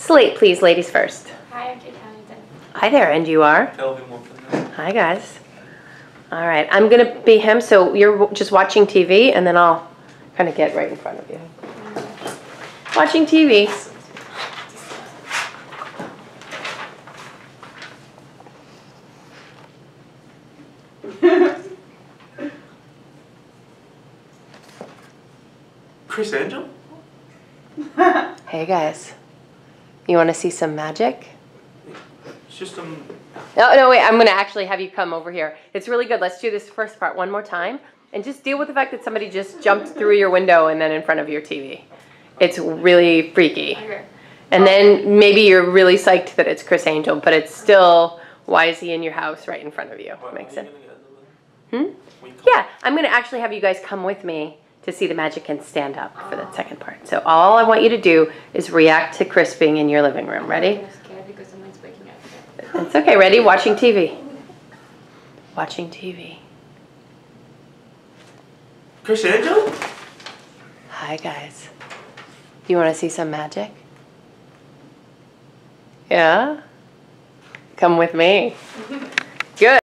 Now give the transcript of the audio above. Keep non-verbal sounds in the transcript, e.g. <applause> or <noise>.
Slate, please, ladies first. Hi, I'm Kate Hamilton. Hi there, and you are? Kelvin Wilson. Hi, guys. All right, I'm gonna be him, so you're just watching TV, and then I'll kind of get right in front of you. Watching TV. Criss Angel? Hey, guys. You want to see some magic? It's just um. No, no, wait. I'm gonna actually have you come over here. It's really good. Let's do this first part one more time, and just deal with the fact that somebody just jumped through your window and then in front of your TV. It's really freaky. Okay. And then maybe you're really psyched that it's Criss Angel, but it's still why is he in your house right in front of you? What, Makes sense. you gonna get another- Hmm? when you come- Yeah, I'm gonna actually have you guys come with me to see the magic and stand up for that second part. So all I want you to do is react to Criss being in your living room. Ready? I'm scared because someone's waking up. It's okay. Ready? Watching TV. Watching TV. Criss Angel? Hi guys. You want to see some magic? Yeah? Come with me. <laughs>